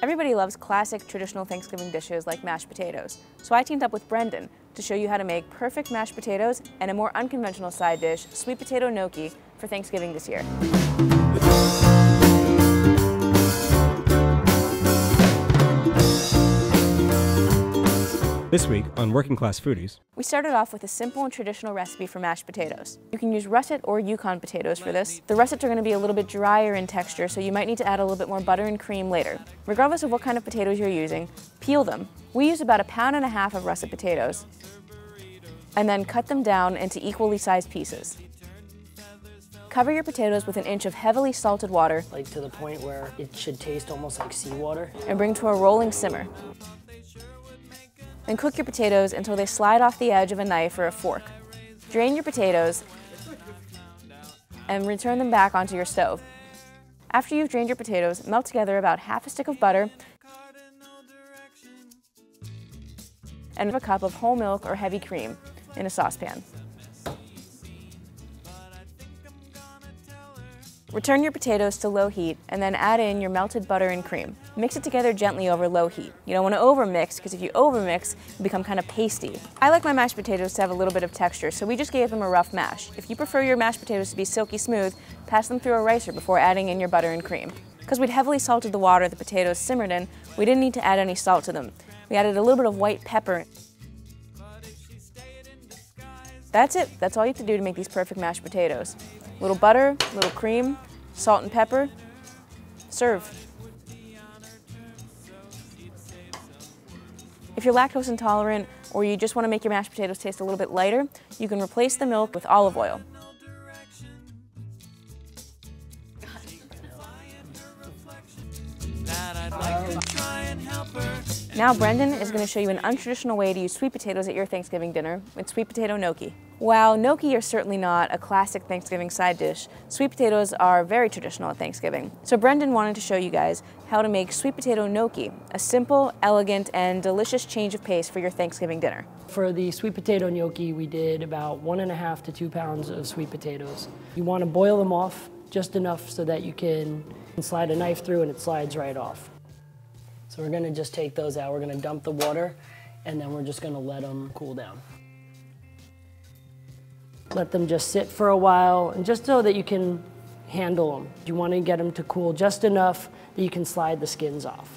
Everybody loves classic traditional Thanksgiving dishes like mashed potatoes, so I teamed up with Brendan to show you how to make perfect mashed potatoes and a more unconventional side dish, sweet potato gnocchi, for Thanksgiving this year. This week on Working Class Foodies, we started off with a simple and traditional recipe for mashed potatoes. You can use russet or Yukon potatoes for this. The russets are going to be a little bit drier in texture, so you might need to add a little bit more butter and cream later. Regardless of what kind of potatoes you're using, peel them. We use about a pound and a half of russet potatoes, and then cut them down into equally sized pieces. Cover your potatoes with an inch of heavily salted water. Like to the point where it should taste almost like seawater. And bring to a rolling simmer. Then cook your potatoes until they slide off the edge of a knife or a fork. Drain your potatoes and return them back onto your stove. After you've drained your potatoes, melt together about half a stick of butter and a cup of whole milk or heavy cream in a saucepan. Return your potatoes to low heat and then add in your melted butter and cream. Mix it together gently over low heat. You don't want to overmix because if you overmix, you become kind of pasty. I like my mashed potatoes to have a little bit of texture, so we just gave them a rough mash. If you prefer your mashed potatoes to be silky smooth, pass them through a ricer before adding in your butter and cream. Because we'd heavily salted the water the potatoes simmered in, we didn't need to add any salt to them. We added a little bit of white pepper. That's it. That's all you have to do to make these perfect mashed potatoes little butter, little cream, salt and pepper. Serve. If you're lactose intolerant or you just want to make your mashed potatoes taste a little bit lighter, you can replace the milk with olive oil. Now Brendan is going to show you an untraditional way to use sweet potatoes at your Thanksgiving dinner with sweet potato gnocchi. While gnocchi are certainly not a classic Thanksgiving side dish, sweet potatoes are very traditional at Thanksgiving. So Brendan wanted to show you guys how to make sweet potato gnocchi, a simple, elegant, and delicious change of pace for your Thanksgiving dinner. For the sweet potato gnocchi, we did about one and a half to two pounds of sweet potatoes. You want to boil them off just enough so that you can slide a knife through and it slides right off. So we're gonna just take those out. We're gonna dump the water and then we're just gonna let them cool down. Let them just sit for a while and just so that you can handle them. You wanna get them to cool just enough that you can slide the skins off.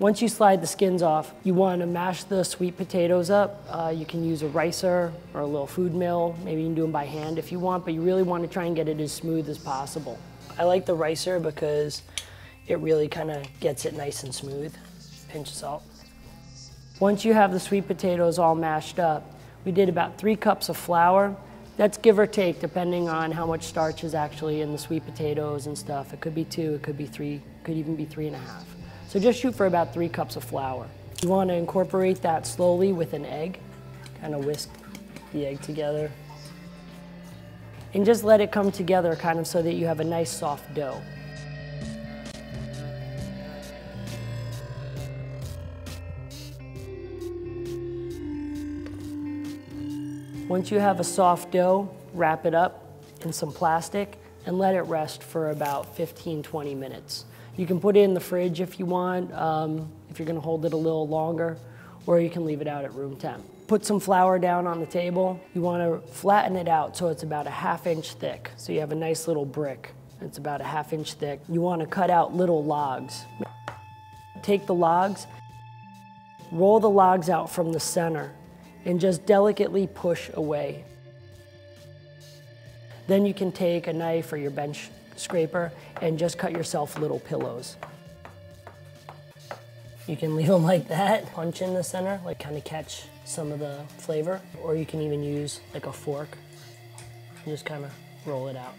Once you slide the skins off, you want to mash the sweet potatoes up. Uh, you can use a ricer or a little food mill. Maybe you can do them by hand if you want, but you really want to try and get it as smooth as possible. I like the ricer because it really kind of gets it nice and smooth. Pinch of salt. Once you have the sweet potatoes all mashed up, we did about three cups of flour. That's give or take depending on how much starch is actually in the sweet potatoes and stuff. It could be two, it could be three, could even be three and a half. So just shoot for about three cups of flour. You want to incorporate that slowly with an egg. Kind of whisk the egg together and just let it come together kind of so that you have a nice soft dough. Once you have a soft dough, wrap it up in some plastic and let it rest for about 15-20 minutes. You can put it in the fridge if you want, um, if you're gonna hold it a little longer, or you can leave it out at room temp. Put some flour down on the table. You wanna flatten it out so it's about a half inch thick. So you have a nice little brick. It's about a half inch thick. You wanna cut out little logs. Take the logs, roll the logs out from the center, and just delicately push away. Then you can take a knife or your bench scraper and just cut yourself little pillows. You can leave them like that, punch in the center, like kind of catch some of the flavor, or you can even use like a fork and just kind of roll it out.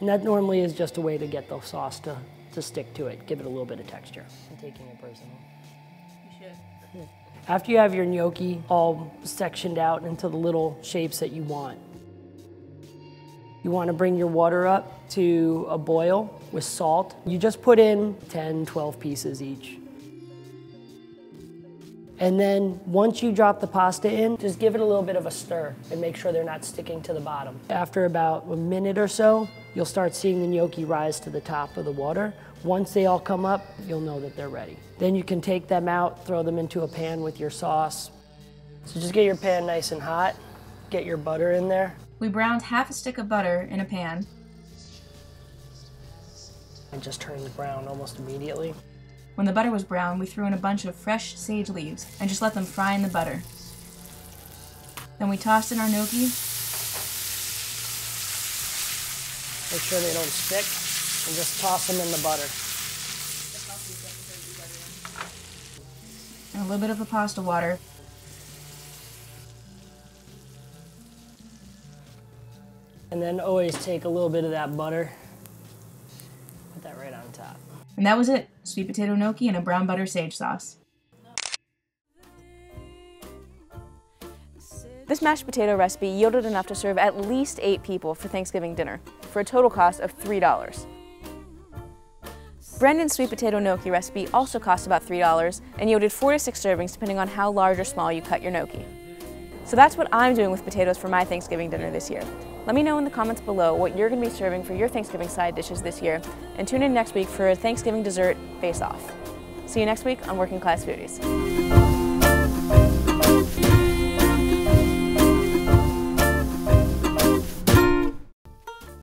And that normally is just a way to get the sauce to, to stick to it, give it a little bit of texture. I'm taking it personal. You should. After you have your gnocchi all sectioned out into the little shapes that you want, you want to bring your water up to a boil with salt. You just put in 10, 12 pieces each. And then once you drop the pasta in, just give it a little bit of a stir and make sure they're not sticking to the bottom. After about a minute or so, you'll start seeing the gnocchi rise to the top of the water. Once they all come up, you'll know that they're ready. Then you can take them out, throw them into a pan with your sauce. So just get your pan nice and hot, get your butter in there. We browned half a stick of butter in a pan. It just turns brown almost immediately. When the butter was brown, we threw in a bunch of fresh sage leaves and just let them fry in the butter. Then we tossed in our gnocchi. Make sure they don't stick and just toss them in the butter. And a little bit of the pasta water. And then always take a little bit of that butter, put that right on top. And that was it sweet potato gnocchi and a brown butter sage sauce. This mashed potato recipe yielded enough to serve at least eight people for Thanksgiving dinner, for a total cost of $3. Brendan's sweet potato gnocchi recipe also cost about $3 and yielded four to six servings depending on how large or small you cut your gnocchi. So that's what I'm doing with potatoes for my Thanksgiving dinner this year. Let me know in the comments below what you're going to be serving for your Thanksgiving side dishes this year, and tune in next week for a Thanksgiving dessert face-off. See you next week on Working Class Foodies.